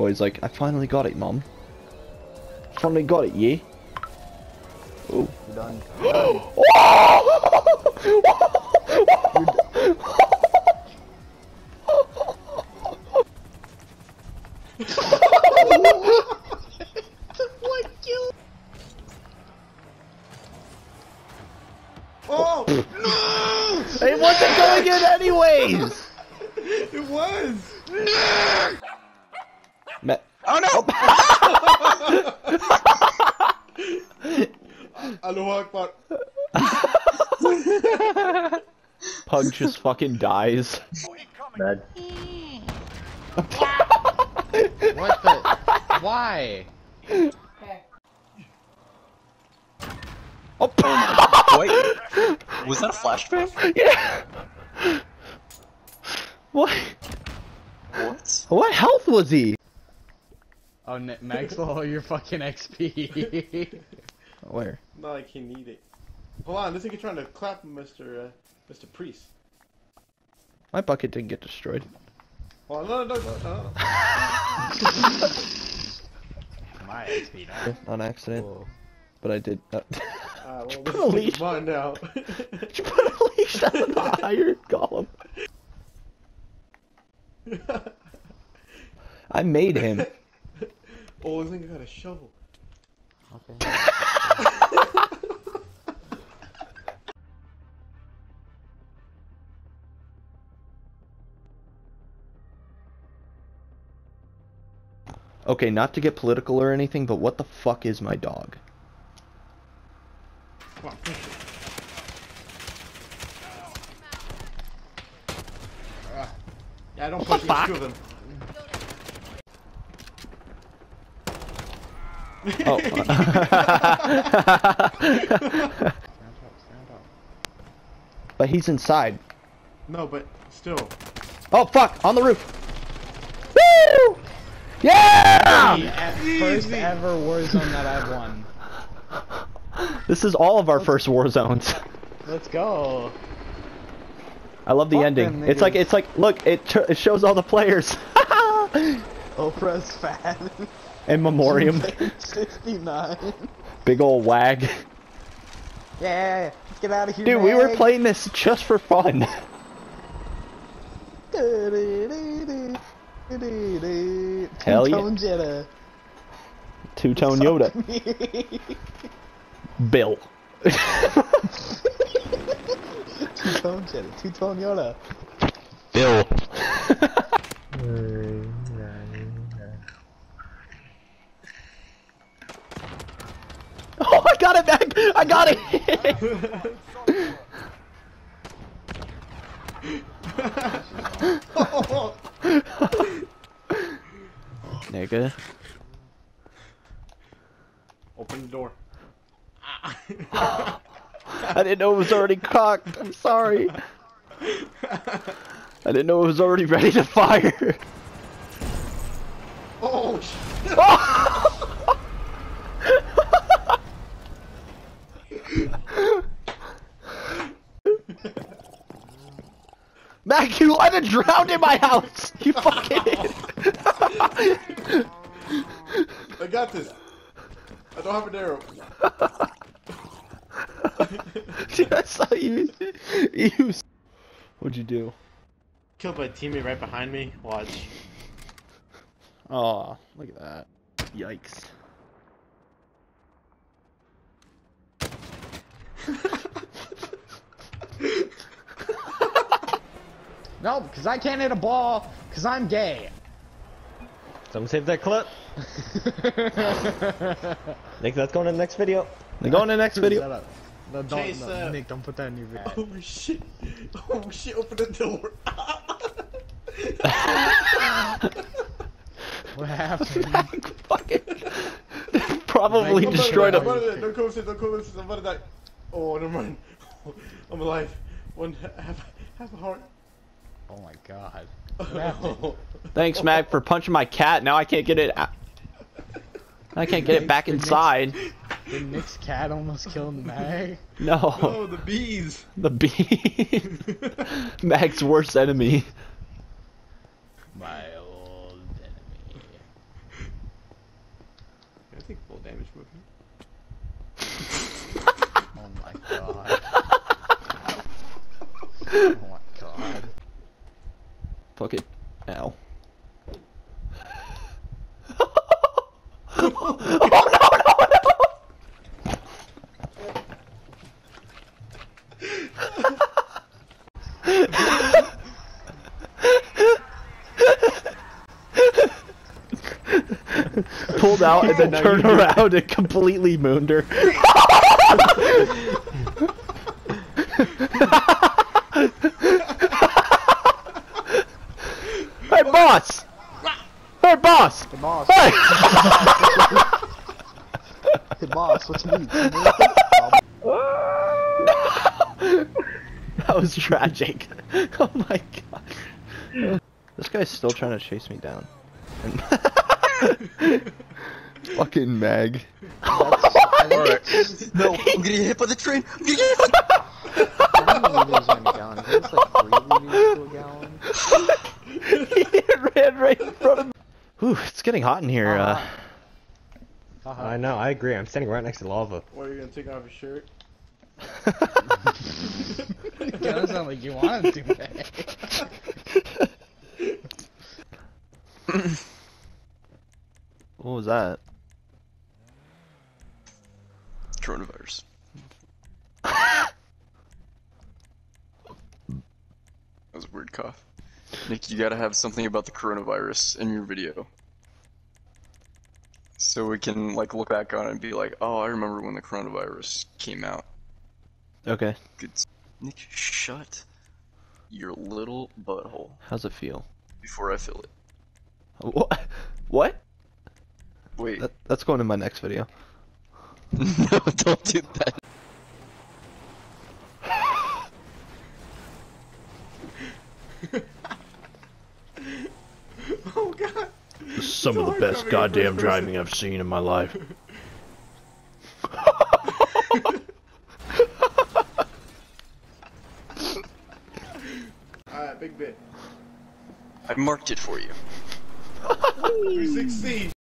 Boy's like, I finally got it, mom. Finally got it, yeah. Oh. You're done. Oh! It wasn't going in anyways! It was! Ma- Aloha Akbar. Pug just fucking dies. Bad. What the? Why? Oh, Wait, was that a flashbang? yeah! What? What? What health was he? Oh, Ne- Maxwell, oh, your fucking XP. Where? Not like he need it. Hold on, this nigga trying to clap Mr. Uh, Mr. Priest. My bucket didn't get destroyed. Hold on, no, no, no, no, no. My XP now. On accident. Whoa. But I did. Uh, Uh, well, put a leash? is mine now. Did you put a leash on the iron golem? I made him. oh, this nigga got a shovel. Okay. Okay, not to get political or anything, but what the fuck is my dog? On, push. Ah. Yeah, I don't push it, there's two of them. Oh. Stand up, stand up. but he's inside. no, but still. Oh fuck! On the roof. Woo! Yeah! At first ever Warzone that I've won. This is all of our first war zones. Let's go. I love the Fuck ending. them It's like it's like look, it it shows all the players. Oprah's fat. In memoriam, 69. big old wag. Yeah, let's get out of here. Dude, we were playing this just for fun. Hell yeah. Two-tone Jetta. Two tone Yoda. Bill. Two-tone Jetta. Two-tone Yoda. Bill. oh, I got it back! I got it! Nigga. Open the door. I didn't know it was already cocked. I'm sorry. I didn't know it was already ready to fire. oh, shit. Mag, you let it drown in my house. You fucking idiot. I got this. I don't have an arrow. Dude, I saw you. You. s- What'd you do? Killed my teammate right behind me. Watch. Oh, look at that. Yikes. No, because I can't hit a ball, because I'm gay. Someone save that clip. Nick, that's going in the next video. Then go in the next video. No, don't, Chase, no, uh, Nick, don't put that in your video. Oh shit. Oh shit, open the door. What happened? fucking. Probably Like, destroyed I'm him. about to die. Don't come upstairs, don't come upstairs, I'm about to die. Oh, never mind. I'm alive. One half, half a heart. Oh my god. Thanks, Mag, for punching my cat. Now I can't get it. Out. I can't get it back inside. Did Nick's cat almost kill Mag? No, Oh, the bees. the bees. Mag's worst enemy. My old enemy. I take full damage movement. Oh my god. Oh my god. Fuck it. Ow. Oh, Pulled out and then turned around and completely mooned her. hey, boss! Hey, boss! Hey boss. Hey! Hey boss, what you need? that was tragic. Oh my god. This guy's still trying to chase me down. Fucking Meg. Alright. No, I'm getting hit by the train. I'm getting hit by the How many liters in a gallon? Is this like three liters to a gallon? He right in front of me. Whew, it's getting hot in here. Uh, Haha. I know, I agree. I'm standing right next to lava. What are you gonna take off your shirt? It doesn't sound like you want to, man. what was that? Coronavirus. That was a weird cough. Nick, you gotta have something about the coronavirus in your video. So we can like look back on it and be like, oh, I remember when the coronavirus came out. Okay, Good. Nick, shut your little butthole how's it feel? before I fill it. What? What? Wait, That, that's going in my next video. no, don't do that. Oh god! Some of the best goddamn person. driving I've seen in my life. Alright, big bit. I marked it for you. 316.